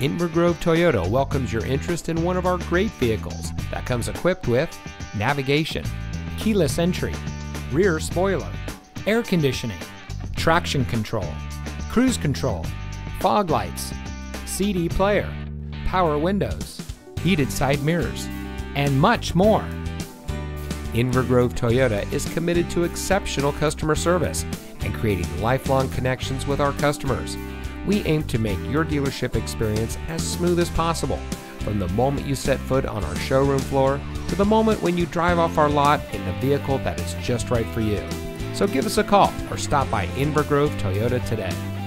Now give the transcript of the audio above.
Inver Grove Toyota welcomes your interest in one of our great vehicles that comes equipped with navigation, keyless entry, rear spoiler, air conditioning, traction control, cruise control, fog lights, CD player, power windows, heated side mirrors, and much more. Inver Grove Toyota is committed to exceptional customer service and creating lifelong connections with our customers. We aim to make your dealership experience as smooth as possible, from the moment you set foot on our showroom floor to the moment when you drive off our lot in the vehicle that is just right for you. So give us a call or stop by Inver Grove Toyota today.